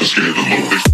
the scared of the